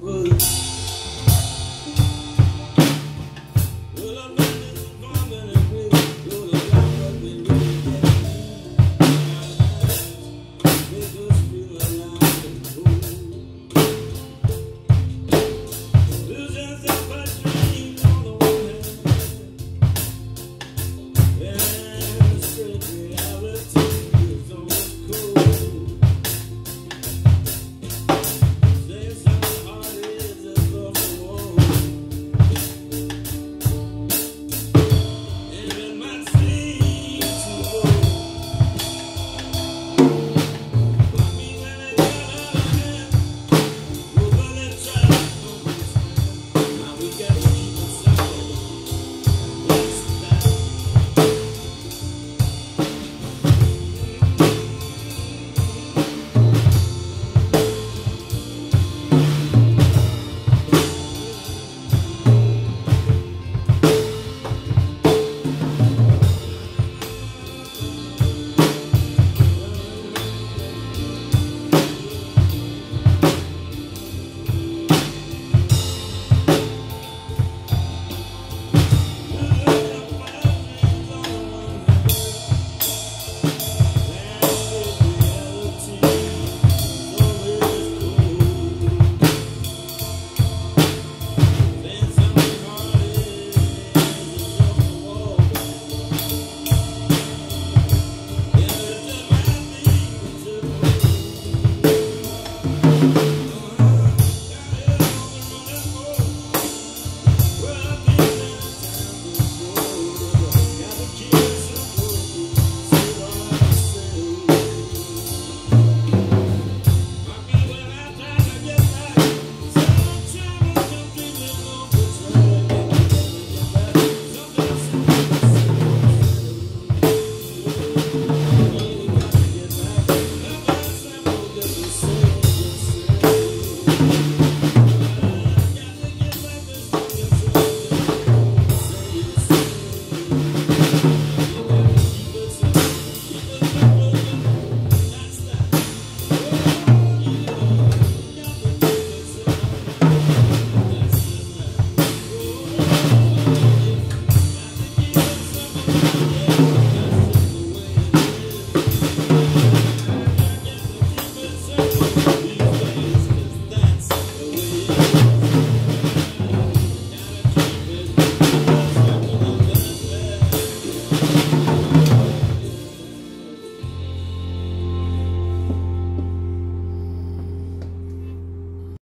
Good.